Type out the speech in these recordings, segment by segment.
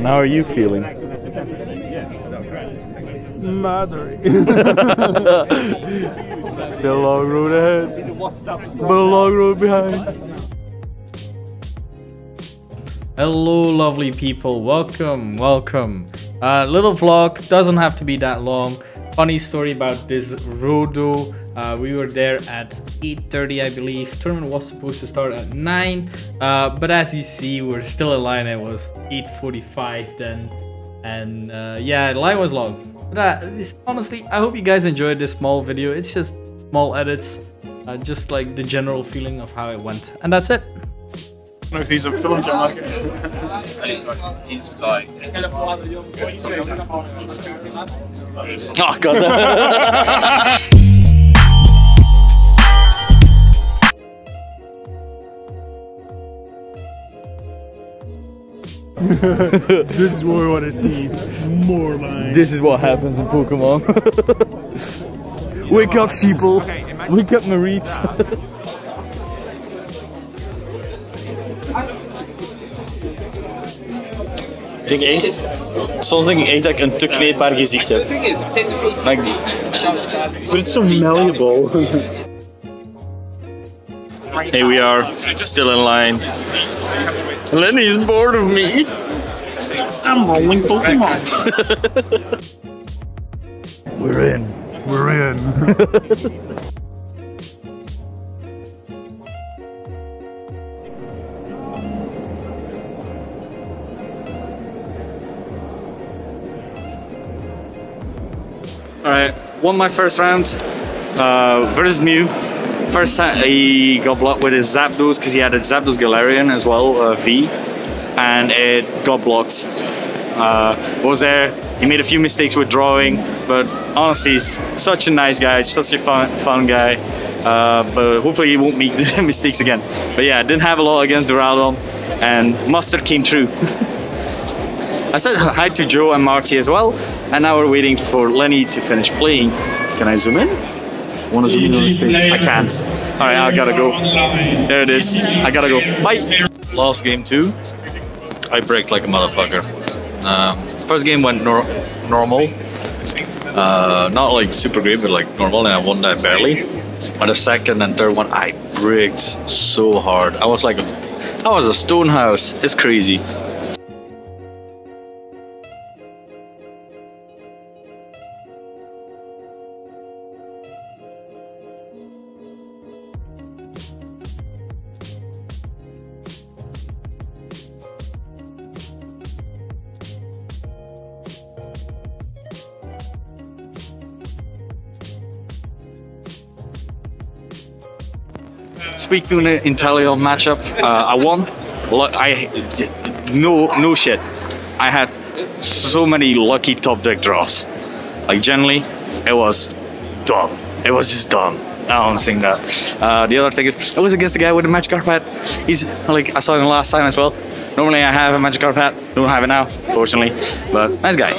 And how are you feeling? Mother. Still a long road ahead, but a long road behind. Hello, lovely people. Welcome, welcome. Uh, little vlog doesn't have to be that long. Funny story about this Rodo. Uh, we were there at 8.30 I believe. Tournament was supposed to start at 9. Uh, but as you see, we're still in line. It was 8.45 then. And uh, yeah, the line was long. But uh, honestly, I hope you guys enjoyed this small video. It's just small edits. Uh, just like the general feeling of how it went. And that's it. I don't know if he's a film jacket. He's like. Oh god. this is what we want to see. More lines. this is what happens in Pokemon. Wake up, sheeple. Wake up, Mareeps. Ik denk echt, soms denk ik echt dat ik een te kneedbaar gezicht heb. Maar ik, ik vind het zo malleable. Hey, we are still in line. Lenny's bored of me. I'm rolling Pokemon. We're in. We're in. Alright, won my first round uh, versus Mew. First time he got blocked with his Zapdos because he had a Zapdos Galarian as well, uh, V, and it got blocked. Uh, was there. He made a few mistakes with drawing, but honestly, he's such a nice guy, such a fun, fun guy. Uh, but hopefully he won't make mistakes again. But yeah, didn't have a lot against Duraludon, and Mustard came true. I said hi to Joe and Marty as well, and now we're waiting for Lenny to finish playing. Can I zoom in? Want to zoom in on his face? I can't. All right, I gotta go. There it is. I gotta go. Bye. Last game two, I braked like a motherfucker. Um, first game went nor- normal. Uh, not like super great, but like normal, and I won that barely. But the second and third one, I braked so hard. I was like, a, I was a stone house. It's crazy. Speaking in Inteleon matchup, uh, I won. Lu- I no no shit. I had so many lucky top deck draws. Like generally, it was dumb. It was just dumb. I don't think that. Uh, the other thing is, it was against the guy with the magic carpet. He's like I saw him last time as well. Normally I have a magic carpet. Don't have it now, fortunately. But nice guy.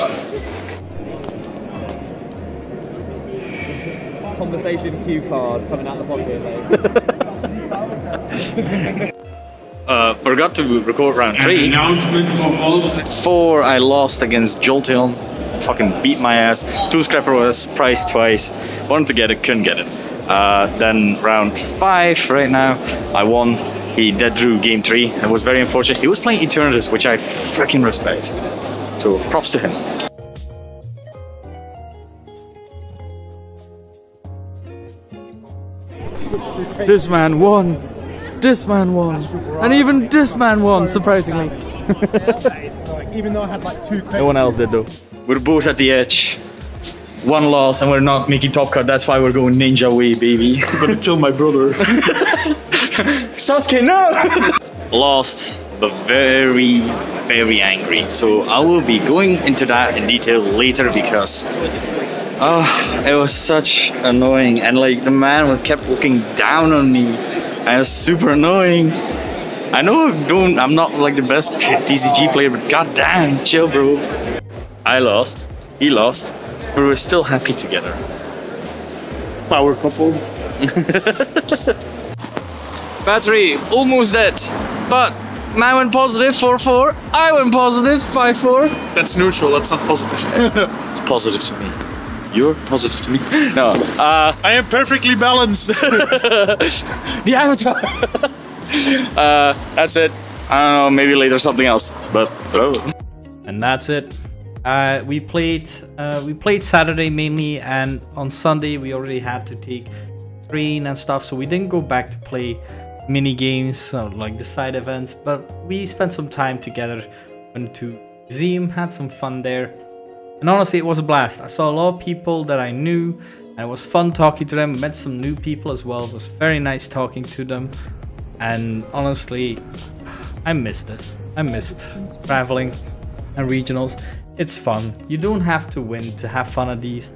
conversation cue card coming out of the pocket. Like. Uh, forgot to record round three. Four, I lost against Jolteon. Fucking beat my ass. Tool Scrapper was priced twice. Wanted to get it, couldn't get it. Uh, then round five, right now, I won. He dead drew game three. It was very unfortunate. He was playing Eternatus, which I freaking respect. So props to him. This man won. This man won. And even this man won, surprisingly. Even though I had like two No one else did though. We're both at the edge. One loss, and we're not making top cut. That's why we're going ninja way, baby. I'm gonna kill my brother. Sasuke, no! Lost, but very, very angry. So I will be going into that in detail later because oh, it was such annoying. And like the man kept looking down on me. And it was super annoying. I know I'm doing, I'm not like the best TCG player, but goddamn, chill, bro. I lost, he lost, but we're still happy together. Power couple. Battery almost dead, but Man went positive 4 4. I went positive 5 4. That's neutral. That's not positive. It's positive to me. You're positive to me. No. Uh, I am perfectly balanced. the avatar. uh, that's it. I don't know. Maybe later something else. But bro. and that's it. Uh, we played uh, we played Saturday mainly, and on Sunday we already had to take train and stuff, so we didn't go back to play mini games or like the side events. But we spent some time together, went to museum, had some fun there, and honestly, it was a blast. I saw a lot of people that I knew, and it was fun talking to them. Met some new people as well. It was very nice talking to them, and honestly, I missed it. I missed traveling and regionals. It's fun. You don't have to win to have fun at these.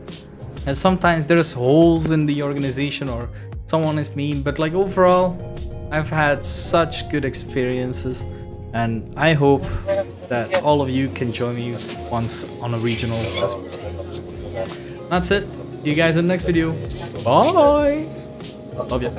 And sometimes there's holes in the organization or someone is mean, but like overall, I've had such good experiences and I hope that all of you can join me once on a regional. That's it. See you guys in the next video. Bye. Love ya.